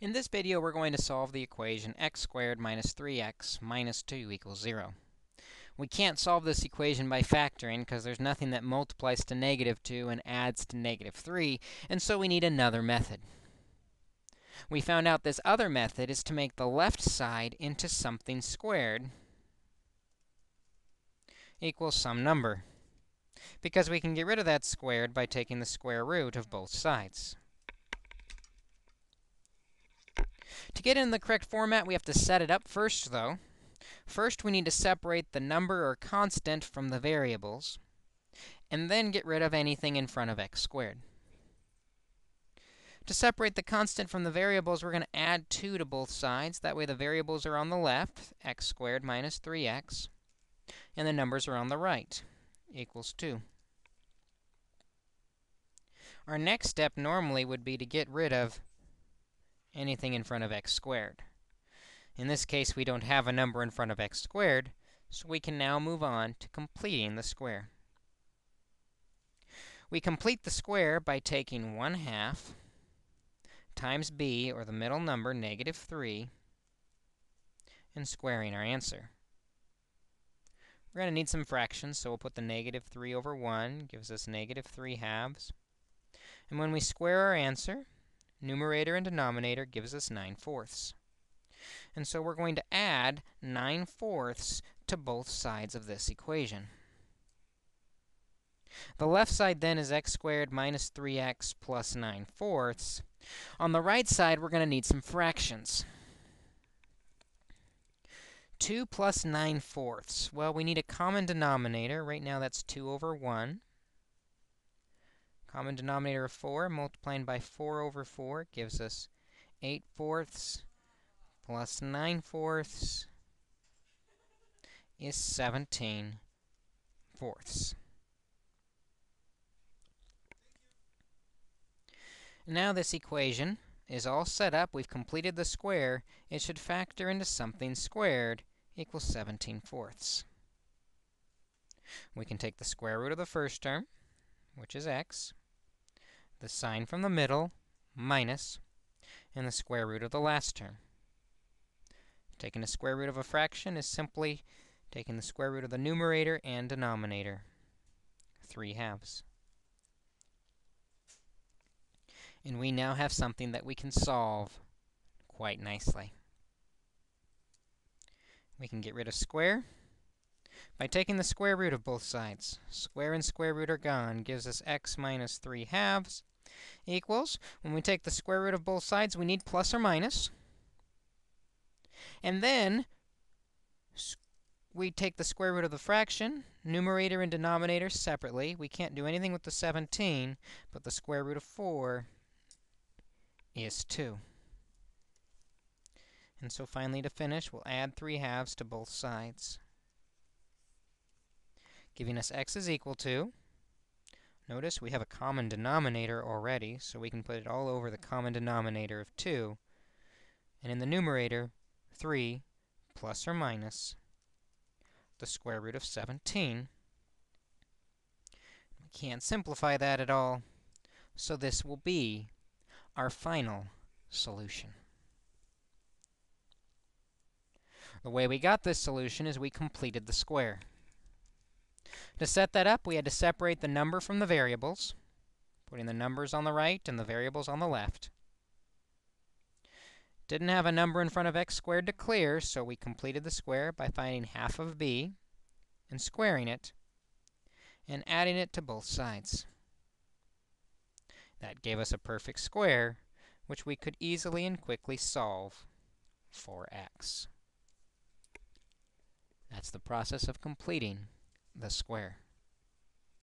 In this video, we're going to solve the equation x squared minus 3x minus 2 equals 0. We can't solve this equation by factoring because there's nothing that multiplies to negative 2 and adds to negative 3, and so we need another method. We found out this other method is to make the left side into something squared equals some number, because we can get rid of that squared by taking the square root of both sides. To get in the correct format, we have to set it up first, though. First, we need to separate the number or constant from the variables, and then get rid of anything in front of x squared. To separate the constant from the variables, we're going to add 2 to both sides. That way, the variables are on the left, x squared minus 3x, and the numbers are on the right, equals 2. Our next step normally would be to get rid of anything in front of x squared. In this case, we don't have a number in front of x squared, so we can now move on to completing the square. We complete the square by taking 1 half times b, or the middle number, negative 3, and squaring our answer. We're going to need some fractions, so we'll put the negative 3 over 1, gives us negative 3 halves. And when we square our answer, numerator and denominator gives us 9 fourths. And so we're going to add 9 fourths to both sides of this equation. The left side then is x squared minus 3x plus 9 fourths. On the right side, we're going to need some fractions. 2 plus 9 fourths. Well, we need a common denominator. Right now, that's 2 over 1. Common denominator of 4 multiplying by 4 over 4 gives us 8 fourths plus 9 fourths is 17 fourths. Now this equation is all set up. We've completed the square. It should factor into something squared equals 17 fourths. We can take the square root of the first term, which is x, the sign from the middle, minus, and the square root of the last term. Taking the square root of a fraction is simply taking the square root of the numerator and denominator, 3 halves. And we now have something that we can solve quite nicely. We can get rid of square by taking the square root of both sides. Square and square root are gone, gives us x minus 3 halves equals, when we take the square root of both sides, we need plus or minus. And then we take the square root of the fraction, numerator and denominator separately. We can't do anything with the 17, but the square root of 4 is 2. And so finally, to finish, we'll add 3 halves to both sides, giving us x is equal to Notice we have a common denominator already, so we can put it all over the common denominator of 2. And in the numerator, 3 plus or minus the square root of 17. We can't simplify that at all, so this will be our final solution. The way we got this solution is we completed the square. To set that up, we had to separate the number from the variables, putting the numbers on the right and the variables on the left. Didn't have a number in front of x squared to clear, so we completed the square by finding half of b and squaring it and adding it to both sides. That gave us a perfect square, which we could easily and quickly solve for x. That's the process of completing the square.